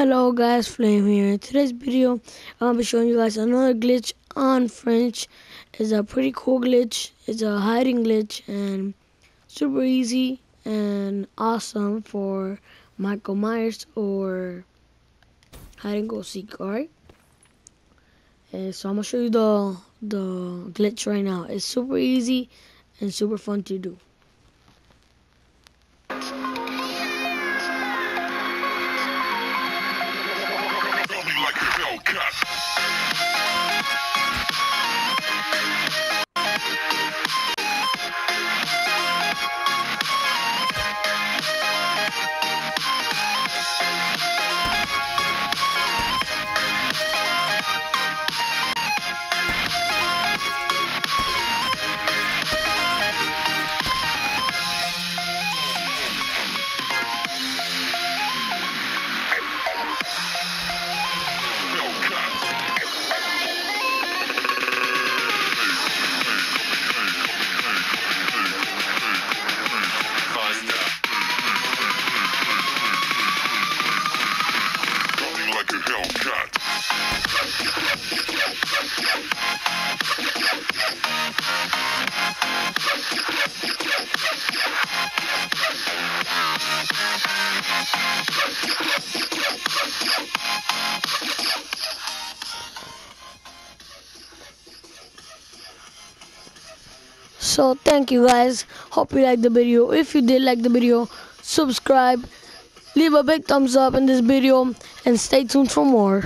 Hello guys, Flame here. In today's video, I'm gonna be showing you guys another glitch on Fringe. It's a pretty cool glitch. It's a hiding glitch and super easy and awesome for Michael Myers or hide and go seek. Alright. So I'm gonna show you the the glitch right now. It's super easy and super fun to do. A So thank you guys. Hope you liked the video. If you did like the video, subscribe, leave a big thumbs up in this video, and stay tuned for more.